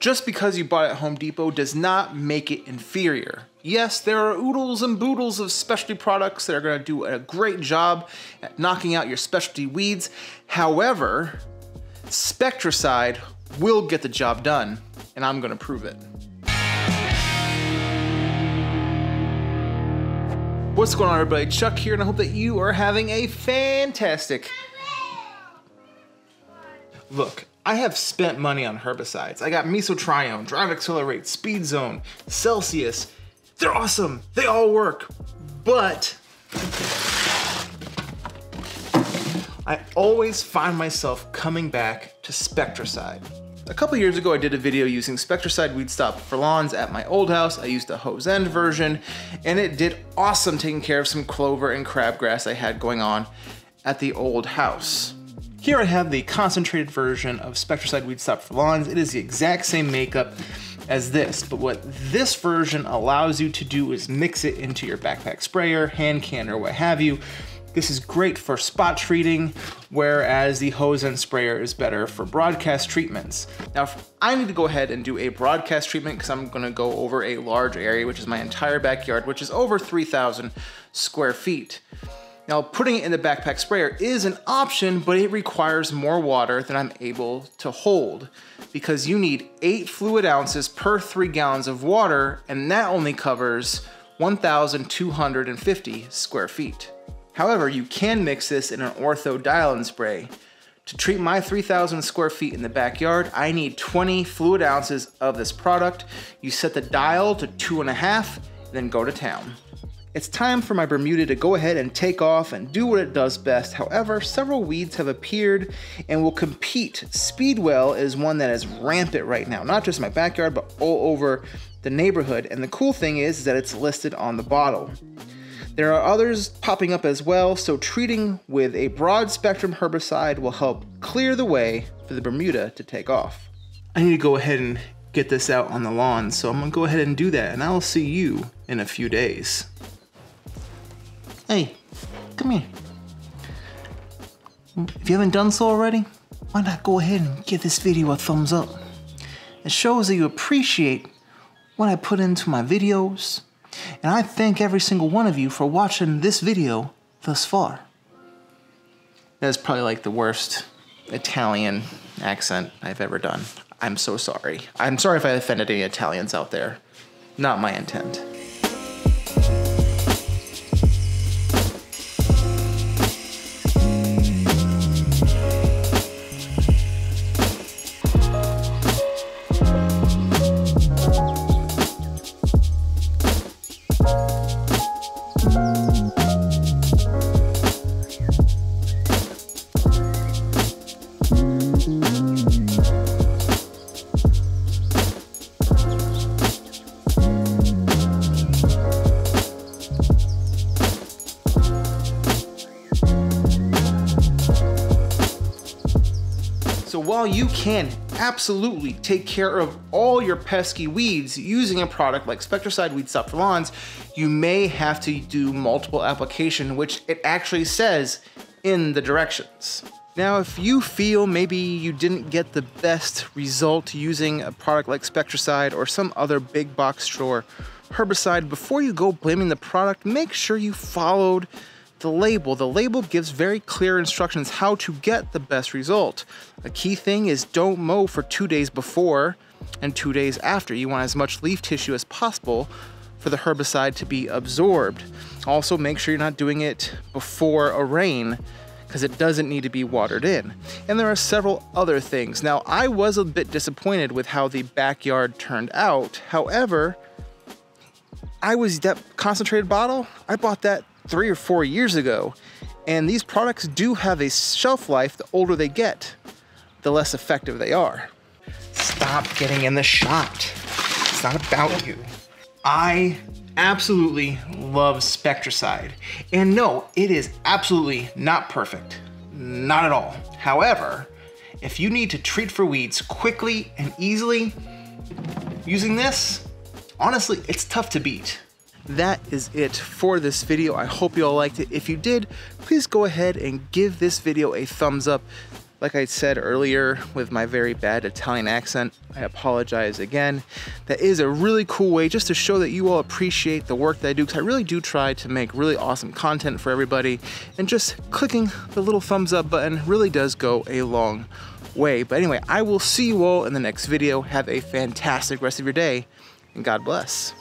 Just because you bought it at Home Depot does not make it inferior. Yes, there are oodles and boodles of specialty products that are gonna do a great job at knocking out your specialty weeds. However, Spectracide will get the job done, and I'm gonna prove it. What's going on everybody? Chuck here and I hope that you are having a fantastic... Look, I have spent money on herbicides. I got Mesotrione, Drive XLR8, Speed Zone, Celsius. They're awesome. They all work. But I always find myself coming back to Spectracide. A couple years ago, I did a video using Spectracide Weed Stop for lawns at my old house. I used the hose end version, and it did awesome taking care of some clover and crabgrass I had going on at the old house. Here I have the concentrated version of Spectracide Weed Stop for Lawns. It is the exact same makeup as this, but what this version allows you to do is mix it into your backpack sprayer, hand can, or what have you, this is great for spot treating, whereas the hose end sprayer is better for broadcast treatments. Now, I need to go ahead and do a broadcast treatment because I'm gonna go over a large area, which is my entire backyard, which is over 3,000 square feet. Now, putting it in the backpack sprayer is an option, but it requires more water than I'm able to hold because you need eight fluid ounces per three gallons of water, and that only covers 1,250 square feet. However, you can mix this in an Ortho Dial N Spray. To treat my 3,000 square feet in the backyard, I need 20 fluid ounces of this product. You set the dial to two and a half, then go to town. It's time for my Bermuda to go ahead and take off and do what it does best. However, several weeds have appeared and will compete. Speedwell is one that is rampant right now, not just in my backyard, but all over the neighborhood. And the cool thing is, is that it's listed on the bottle. There are others popping up as well, so treating with a broad spectrum herbicide will help clear the way for the Bermuda to take off. I need to go ahead and get this out on the lawn, so I'm gonna go ahead and do that, and I'll see you in a few days. Hey, come here. If you haven't done so already, why not go ahead and give this video a thumbs up? It shows that you appreciate what I put into my videos, and I thank every single one of you for watching this video thus far. That's probably like the worst Italian accent I've ever done. I'm so sorry. I'm sorry if I offended any Italians out there. Not my intent. While you can absolutely take care of all your pesky weeds using a product like Spectracide Weed Stop for Lawns, you may have to do multiple application, which it actually says in the directions. Now, if you feel maybe you didn't get the best result using a product like Spectracide or some other big box store herbicide, before you go blaming the product, make sure you followed the label. The label gives very clear instructions how to get the best result. A key thing is don't mow for two days before and two days after. You want as much leaf tissue as possible for the herbicide to be absorbed. Also make sure you're not doing it before a rain because it doesn't need to be watered in. And there are several other things. Now, I was a bit disappointed with how the backyard turned out. However, I was that concentrated bottle, I bought that three or four years ago. And these products do have a shelf life the older they get, the less effective they are. Stop getting in the shot. It's not about you. I absolutely love Spectracide. And no, it is absolutely not perfect. Not at all. However, if you need to treat for weeds quickly and easily, using this, honestly, it's tough to beat that is it for this video. I hope you all liked it. If you did, please go ahead and give this video a thumbs up. Like I said earlier with my very bad Italian accent, I apologize again. That is a really cool way just to show that you all appreciate the work that I do because I really do try to make really awesome content for everybody and just clicking the little thumbs up button really does go a long way. But anyway, I will see you all in the next video. Have a fantastic rest of your day and God bless.